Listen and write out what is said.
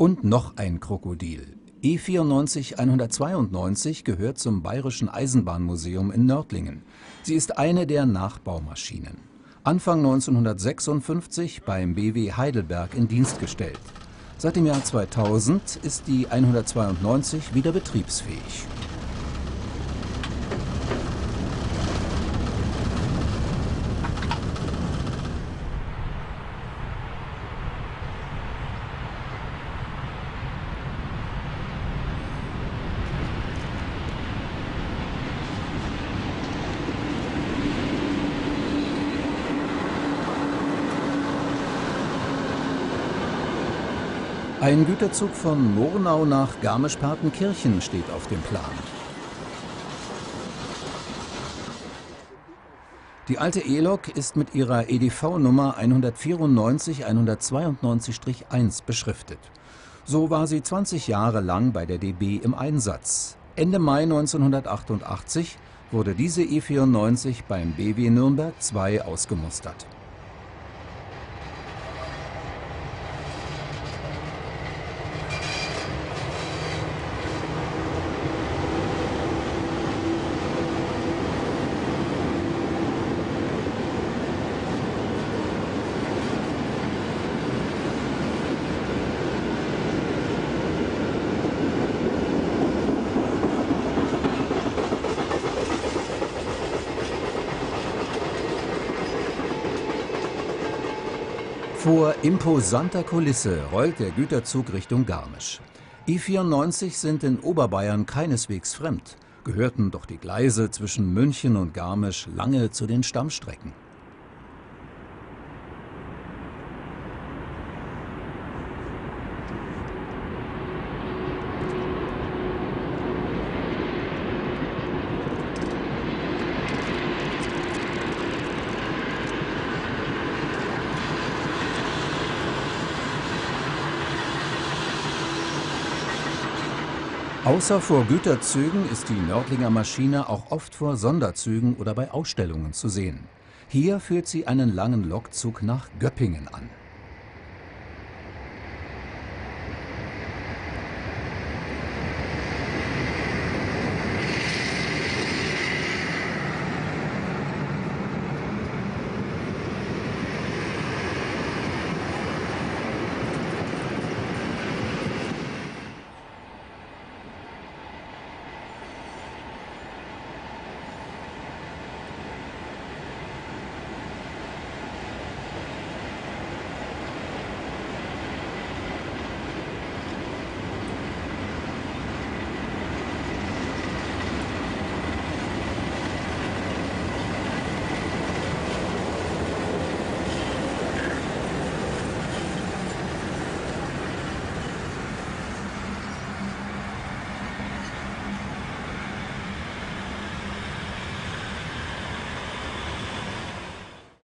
Und noch ein Krokodil. E94 192 gehört zum Bayerischen Eisenbahnmuseum in Nördlingen. Sie ist eine der Nachbaumaschinen. Anfang 1956 beim BW Heidelberg in Dienst gestellt. Seit dem Jahr 2000 ist die 192 wieder betriebsfähig. Ein Güterzug von Murnau nach Garmisch-Partenkirchen steht auf dem Plan. Die alte E-Lok ist mit ihrer EDV-Nummer 194-192-1 beschriftet. So war sie 20 Jahre lang bei der DB im Einsatz. Ende Mai 1988 wurde diese E94 beim BW Nürnberg 2 ausgemustert. Vor imposanter Kulisse rollt der Güterzug Richtung Garmisch. I94 sind in Oberbayern keineswegs fremd, gehörten doch die Gleise zwischen München und Garmisch lange zu den Stammstrecken. Außer vor Güterzügen ist die Nördlinger Maschine auch oft vor Sonderzügen oder bei Ausstellungen zu sehen. Hier führt sie einen langen Lokzug nach Göppingen an.